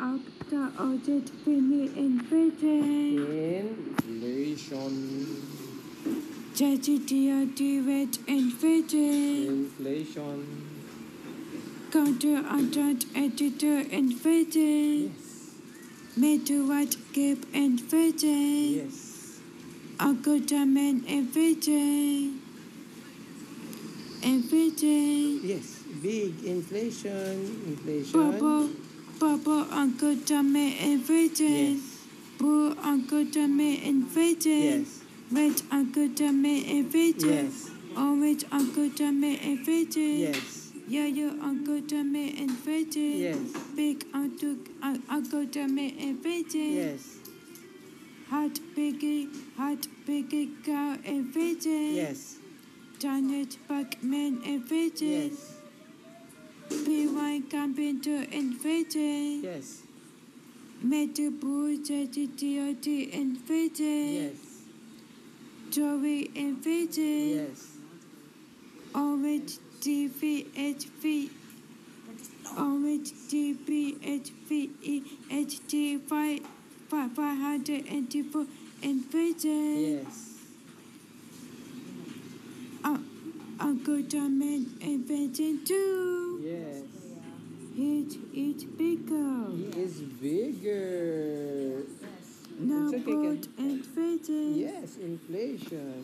Of the audit finish inflation. Tragedy rate inflation. Inflation. Counter adult editor inflation. Yes. Meteorite gap inflation. Yes. Algorithm inflation. Inflation. Yes. Big inflation. Inflation. Bubble. Bubble algorithm inflation. Yes. Bull algorithm inflation. Yes. Red algorithm inflation. Yes. Orange algorithm inflation. Yes. Yellow algorithm inflation. Yes. Big algorithm inflation. Yes. Hot piggy, hot piggy cow inflation. Yes. Janet Buckman inflation. Yes. P1 computer inflation. Yes. Metal Bull JTTOT inflation. Yes. Joey inflation. Yes. Orange DVHV. Orange DVHVE HD 5 584 inflation. Yes. Algorithm invention too. Yes. It is bigger. He is bigger. Now okay, board inflation. Yes, inflation.